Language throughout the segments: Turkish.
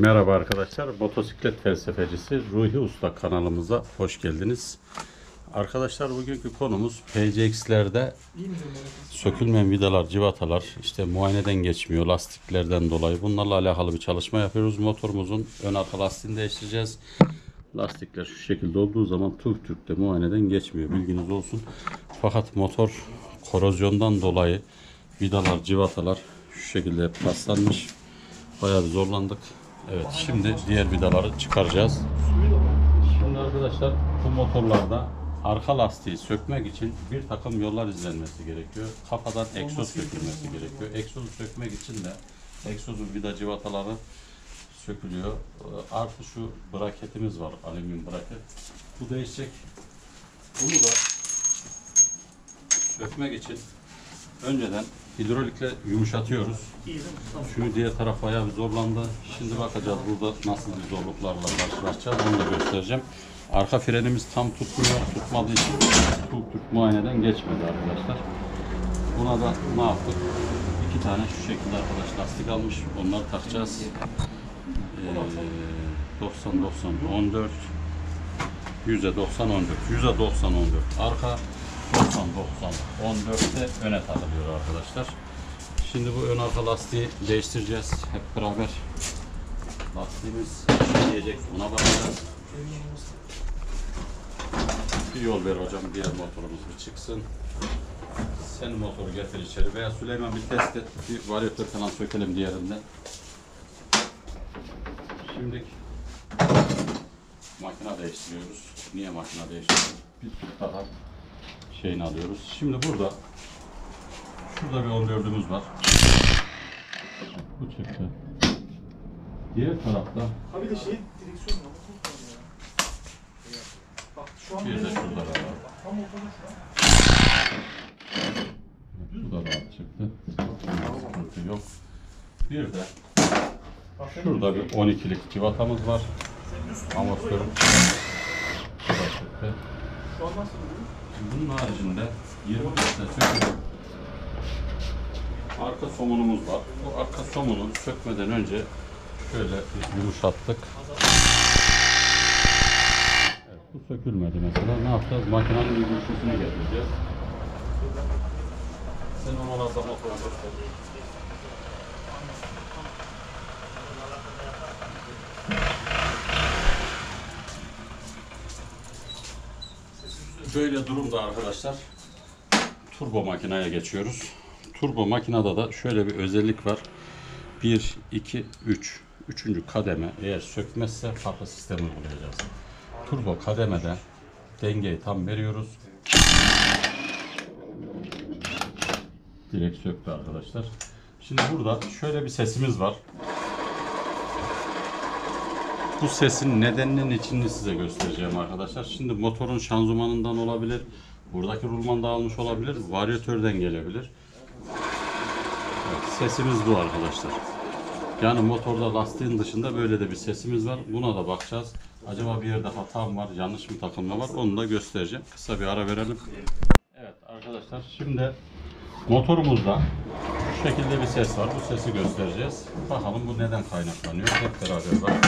Merhaba arkadaşlar. Motosiklet felsefecisi Ruhi Usta kanalımıza hoş geldiniz. Arkadaşlar bugünkü konumuz PCX'lerde sökülmeyen vidalar, civatalar, işte muayeneden geçmiyor lastiklerden dolayı. Bunlarla alakalı bir çalışma yapıyoruz. Motorumuzun ön arka lastiğini değiştireceğiz. Lastikler şu şekilde olduğu zaman TÜV TÜRK'te muayeneden geçmiyor. Bilginiz olsun. Fakat motor korozyondan dolayı vidalar, civatalar şu şekilde paslanmış. Bayağı zorlandık. Evet şimdi diğer vidaları çıkaracağız. Şimdi arkadaşlar bu motorlarda arka lastiği sökmek için bir takım yollar izlenmesi gerekiyor. Kafadan egzoz sökülmesi gerekiyor. Egzozu sökmek için de egzozun vida civataları sökülüyor. Ee, Artı şu braketimiz var. Alüminyum braket. Bu değişecek. Bunu da sökmek için önceden hidrolikle yumuşatıyoruz. Şu diğer taraf bayağı bir zorlandı. Şimdi bakacağız burada nasıl bir zorluklarla karşılaşacağız. Onu da göstereceğim. Arka frenimiz tam tutmuyor. Tutmadığı için Türk Türk muayeneden geçmedi arkadaşlar. Buna da ne yaptık? İki tane şu şekilde arkadaş lastik almış. Onları takacağız. Ee, 90 90 14 yüzde 90 14 yüzde 90 14 arka 90 90 14'te öne takılıyor arkadaşlar. Şimdi bu ön arka lastiği değiştireceğiz hep beraber. Lastiğimiz diyecek ona bakacağız. Bir yol ver hocam diğer motorumuz bir çıksın. Sen motoru getir içeri veya Süleyman bir test et. Bir varyatör falan sökelim diğerinden. Şimdi makine değiştiriyoruz. Niye makine değiştiriyoruz? Bir tık daha şeyini alıyoruz. Şimdi burada şurada bir 14'ümüz var. Bu çıktı. Diğer tarafta Abi de şey direksiyon ya. Bak şu an bir de şurada motor- var. Tam ortada şu an. Şurada rahat çıktı. Sıkıntı yok. Bir de şurada bir 12'lik civatamız var. Amortisörüm. Bu da çıktı. Şu? Bunun haricinde 20 metre sökülü arka somunumuz var. Bu arka somunu sökmeden önce şöyle bir yumuşattık. Evet, bu sökülmedi mesela. Ne yapacağız? Makinenin yumuşasını getireceğiz. Sen oralarda motoru göster. Böyle durumda arkadaşlar turbo makineye geçiyoruz. Turbo makinede da şöyle bir özellik var. 1, 2, 3. Üçüncü kademe eğer sökmezse farklı sistemi uygulayacağız. Turbo kademede dengeyi tam veriyoruz. Direkt söktü arkadaşlar. Şimdi burada şöyle bir sesimiz var. Bu sesin nedeninin içini size göstereceğim arkadaşlar. Şimdi motorun şanzımanından olabilir. Buradaki rulman dağılmış olabilir. Varyatörden gelebilir. Evet, sesimiz bu arkadaşlar. Yani motorda lastiğin dışında böyle de bir sesimiz var. Buna da bakacağız. Acaba bir yerde hata mı var, yanlış mı takılma var onu da göstereceğim. Kısa bir ara verelim. Evet arkadaşlar şimdi motorumuzda şu şekilde bir ses var. Bu sesi göstereceğiz. Bakalım bu neden kaynaklanıyor. Hep beraber bakalım.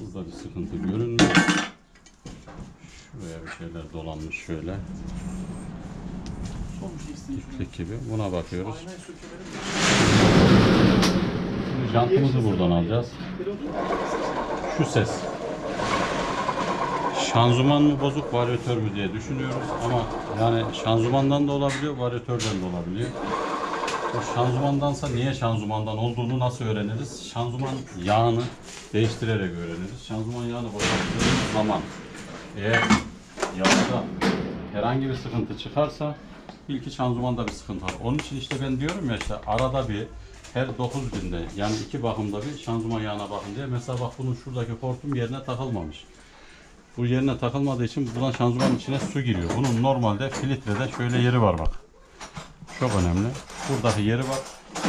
Burada bir sıkıntı görünmüyor. Şuraya bir şeyler dolanmış şöyle. Bir şey gibi. Buna bakıyoruz. Şimdi jantımızı buradan alacağız. Şu ses. Şanzıman mı bozuk, varyatör mü diye düşünüyoruz ama yani şanzımandan da olabiliyor, varyatörden de olabiliyor. O şanzımandansa niye şanzımandan olduğunu nasıl öğreniriz? Şanzıman yağını değiştirerek öğreniriz. Şanzıman yağını boşalttığımız zaman eğer yağda herhangi bir sıkıntı çıkarsa ilki şanzımanda bir sıkıntı var. Onun için işte ben diyorum ya işte arada bir her 9 günde yani iki bakımda bir şanzıman yağına bakın diye. Mesela bak bunun şuradaki hortum yerine takılmamış. Bu yerine takılmadığı için buradan şanzımanın içine su giriyor. Bunun normalde filtrede şöyle yeri var bak. Çok önemli. Buradaki yeri var.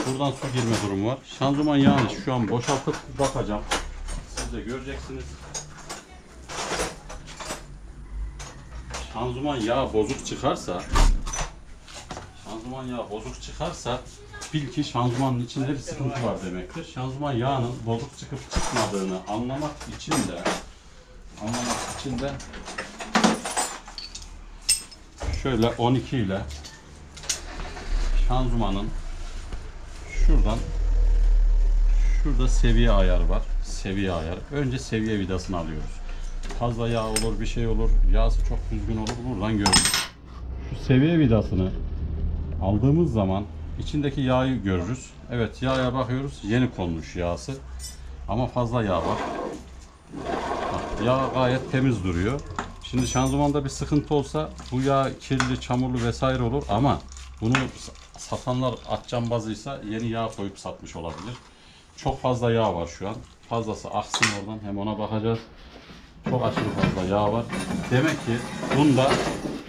Buradan su girme durumu var. Şanzıman yağını şu an boşaltıp bakacağım. Siz de göreceksiniz. Şanzıman yağı bozuk çıkarsa şanzıman yağı bozuk çıkarsa bil ki şanzımanın içinde bir sıkıntı var demektir. Şanzıman yağının bozuk çıkıp çıkmadığını anlamak için de anlamak için de şöyle 12 ile şanzımanın şuradan şurada seviye ayarı var. Seviye ayarı. Önce seviye vidasını alıyoruz. Fazla yağ olur, bir şey olur. Yağsı çok düzgün olur. Buradan görürüz. Şu seviye vidasını aldığımız zaman içindeki yağı görürüz. Evet yağa bakıyoruz. Yeni konmuş yağsı. Ama fazla yağ var. Bak, yağ gayet temiz duruyor. Şimdi şanzımanda bir sıkıntı olsa bu yağ kirli, çamurlu vesaire olur ama bunu satanlar at cambazıysa yeni yağ koyup satmış olabilir. Çok fazla yağ var şu an. Fazlası aksın oradan hem ona bakacağız. Çok aşırı fazla yağ var. Demek ki bunda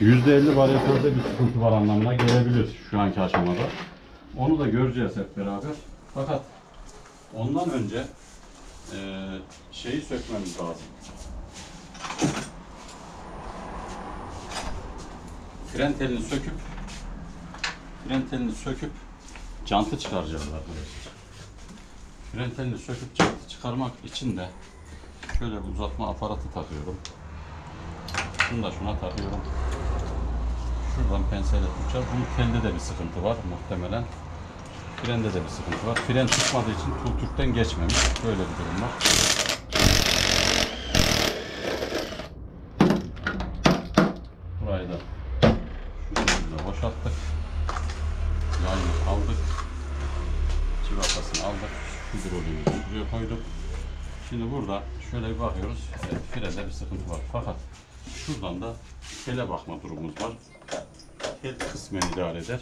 %50 varyatörde bir sıkıntı var anlamına gelebilir şu anki aşamada. Onu da göreceğiz hep beraber. Fakat ondan önce eee, şeyi sökmemiz lazım. Fren telini söküp fren telini söküp jantı çıkaracağız arkadaşlar. Fren telini söküp jantı çıkarmak için de şöyle bir uzatma aparatı takıyorum. Şunu da şuna takıyorum. Şuradan penseyle tutacağız. Bunun telde de bir sıkıntı var muhtemelen. Frende de bir sıkıntı var. Fren tutmadığı için tultürkten geçmemiş. Böyle bir durum var. Burayı da şu şekilde boşalttık. Yayını aldık. Civatasını aldık. Hidroliğimizi şuraya koyduk. Şimdi burada şöyle bir bakıyoruz. Evet, frende bir sıkıntı var. Fakat şuradan da tele bakma durumumuz var. Tel kısmen idare eder.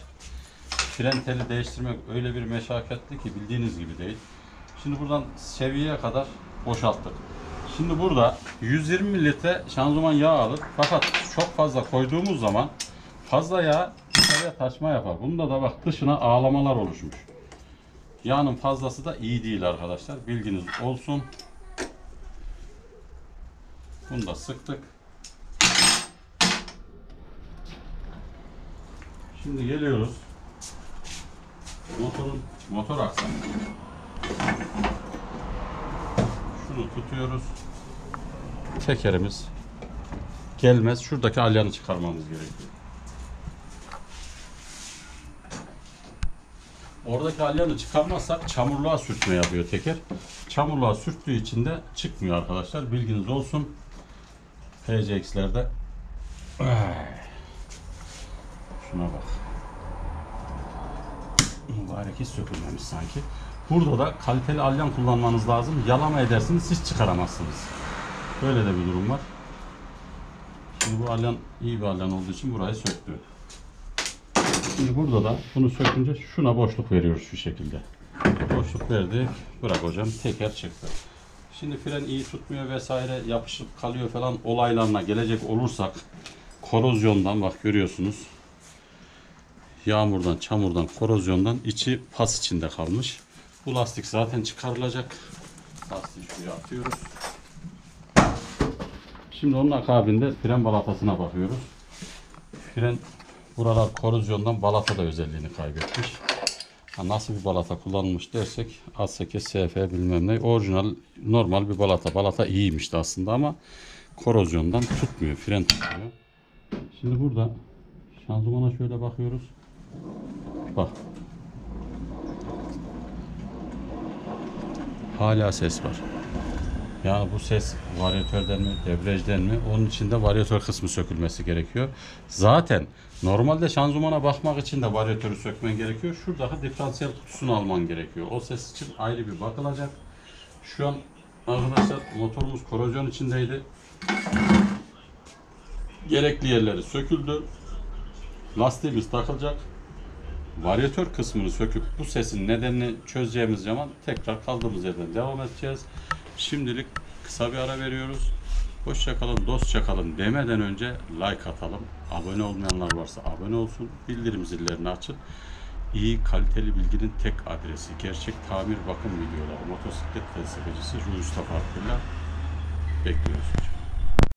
Fren teli değiştirmek öyle bir meşakkatli ki bildiğiniz gibi değil. Şimdi buradan seviyeye kadar boşalttık. Şimdi burada 120 mililitre şanzıman yağ alır. Fakat çok fazla koyduğumuz zaman fazla yağ dışarıya taşma yapar. Bunda da bak dışına ağlamalar oluşmuş. Yağın fazlası da iyi değil arkadaşlar. Bilginiz olsun. Bunu da sıktık. Şimdi geliyoruz. Motorun motor aksamı. Şunu tutuyoruz. Tekerimiz gelmez. Şuradaki alyanı çıkarmamız gerekiyor. Oradaki alyanı çıkarmazsak çamurluğa sürtme yapıyor teker. Çamurluğa sürttüğü için de çıkmıyor arkadaşlar. Bilginiz olsun. PCX'lerde. Şuna bak. Mübarek hiç sökülmemiş sanki. Burada da kaliteli alyan kullanmanız lazım. Yalama edersiniz hiç çıkaramazsınız. Böyle de bir durum var. Şimdi bu alyan iyi bir alyan olduğu için burayı söktü. Şimdi burada da bunu sökünce şuna boşluk veriyoruz şu şekilde. Boşluk verdik. Bırak hocam teker çıktı. Şimdi fren iyi tutmuyor vesaire yapışıp kalıyor falan olaylarına gelecek olursak korozyondan bak görüyorsunuz. Yağmurdan, çamurdan, korozyondan içi pas içinde kalmış. Bu lastik zaten çıkarılacak. Lastiği şuraya atıyoruz. Şimdi onun akabinde fren balatasına bakıyoruz. Fren buralar korozyondan balata da özelliğini kaybetmiş. Ha, nasıl bir balata kullanılmış dersek A8 SF bilmem ne orijinal normal bir balata. Balata iyiymişti aslında ama korozyondan tutmuyor, fren tutmuyor. Şimdi burada şanzımana şöyle bakıyoruz. Bak. Hala ses var. Yani bu ses varyatörden mi, debriyajden mi? Onun için de varyatör kısmı sökülmesi gerekiyor. Zaten normalde şanzımana bakmak için de varyatörü sökmen gerekiyor. Şuradaki diferansiyel kutusunu alman gerekiyor. O ses için ayrı bir bakılacak. Şu an arkadaşlar motorumuz korozyon içindeydi. Gerekli yerleri söküldü. Lastiğimiz takılacak. Varyatör kısmını söküp bu sesin nedenini çözeceğimiz zaman tekrar kaldığımız yerden devam edeceğiz. Şimdilik kısa bir ara veriyoruz. Hoşça kalın, dostça kalın demeden önce like atalım. Abone olmayanlar varsa abone olsun. Bildirim zillerini açın. İyi kaliteli bilginin tek adresi. Gerçek tamir bakım videoları. Motosiklet felsefecisi Ruhi Mustafa bekliyoruz.